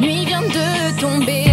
La nuit vient de tomber.